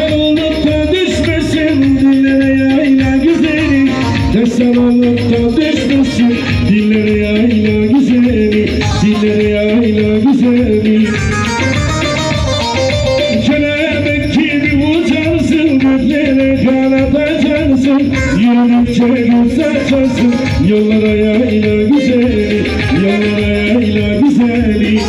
Sen olup da düşmesin dillere yayla güzeli. Sen da düşmesin dillere yayla güzeli. Dillere yayla güzeli. Kelebek gibi uçarsın Göklere kanat açarsın Yürüdükçe gül saçarsın Yollara yayla güzeli. Yollara yayla güzeli.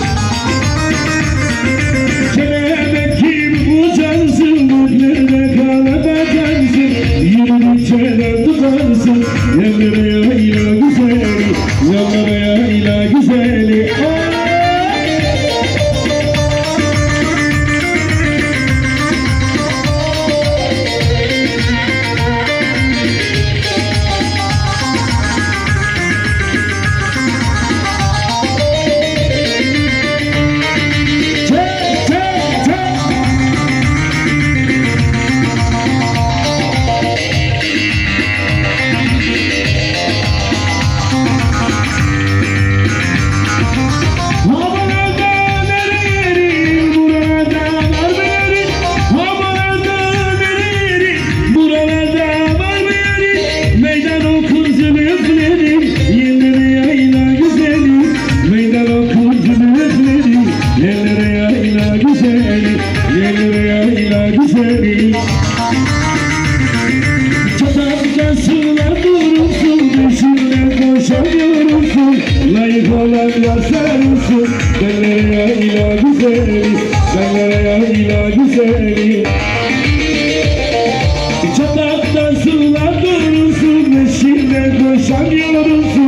De tutarsın Yollara yayla güzeli Yollara yayla güzeli Aa! Çatakta sular durursun, peşinden koşamıyorsun. Layık